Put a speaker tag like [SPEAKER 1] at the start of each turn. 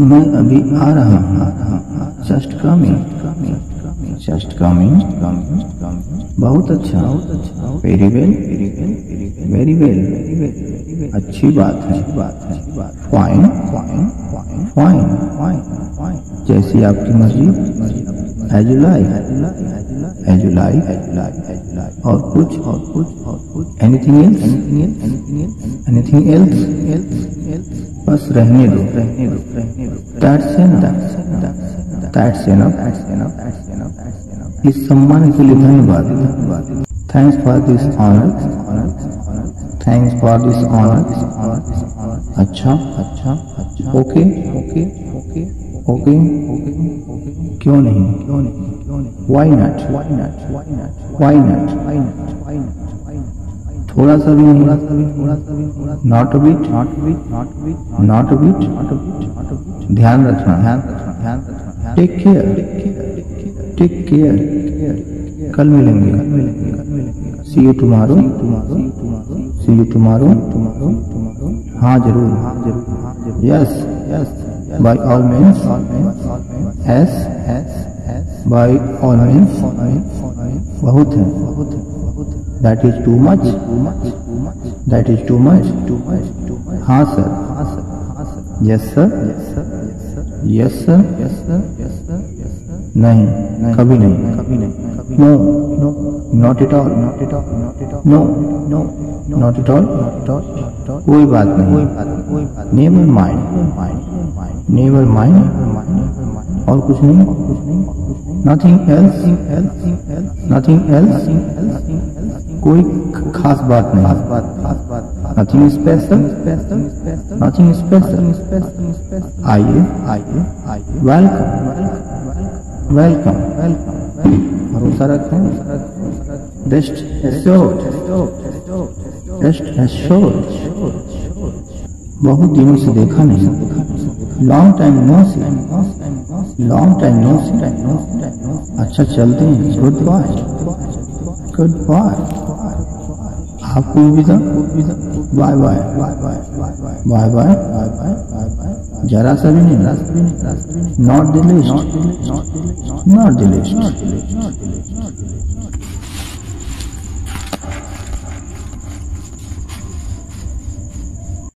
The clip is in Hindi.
[SPEAKER 1] मैं अभी आ रहा हूँ। जस्ट कमिंग जस्ट कमिंग बहुत अच्छा। वेरी वेल वेरी वेल अच्छी बात है। फाइन फाइन फाइन फाइन जैसी आपकी मर्ज़ी। As you like as you like और कुछ। और कुछ और कुछ एनीथिंग एल्स एनीथिंग एल्स बस रहने दो रहने दो रहने दो। दैट्स एनफ इस सम्मान के लिए धन्यवाद। Thanks for this honour thanks for this honour अच्छा। अच्छा अच्छा ओके ओके ओके ओके क्यों नहीं? क्यों नहीं क्यों नहीं why not why not why not why not why not why not थोड़ा सा भी नहीं। थोड़ा सा भी थोड़ा सा भी थोड़ा not bit not bit not bit not bit not bit ध्यान रखना। ध्यान रखना ध्यान रखना टेक केयर टेक केयर कल मिलेंगे। कल मिलेंगे कल मिलेंगे see you tomorrow tomorrow see you tomorrow tomorrow tomorrow हाँ ज़रूर। हाँ ज़रूर हाँ ज़रूर yes yes by all means yes yes by all means बहुत है बहुत है बहुत है। That is too much that is too much too much too much हाँ सर हाँ sir yes sir yes sir yes sir yes sir yes sir नहीं कभी नहीं कभी नहीं no no not at all not at all not at all no no not at all not at all not at all कोई बात नहीं कोई बात नहीं कोई बात never mind mind never mind never mind और कुछ नहीं और कुछ नहीं नथिंग एल्स नथिंग एल्स कोई खास बात नहीं। खास बात खास बात नथिंग स्पेशल नथिंग स्पेशल आइए आइए वेलकम वेलकम वेलकम भरोसा रखते हैं बेस्ट बेस्ट एश्योर्ड बहुत दिनों से देखा नहीं। Long time no see long time no see अच्छा चलते हैं। गुड बाय गुड बाय आपको विदा bye bye bye bye bye bye bye जरा सा भी नहीं। Not delay not delay not delay not